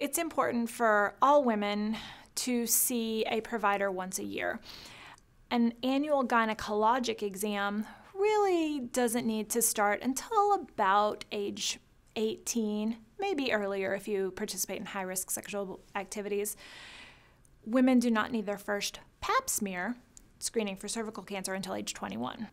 It's important for all women to see a provider once a year. An annual gynecologic exam really doesn't need to start until about age 18, maybe earlier if you participate in high risk sexual activities. Women do not need their first pap smear screening for cervical cancer until age 21.